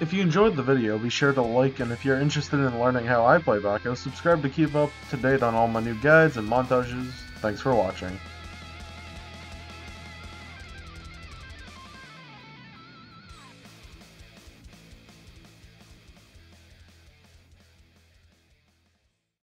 If you enjoyed the video, be sure to like, and if you're interested in learning how I play Bakko, subscribe to keep up to date on all my new guides and montages. Thanks for watching.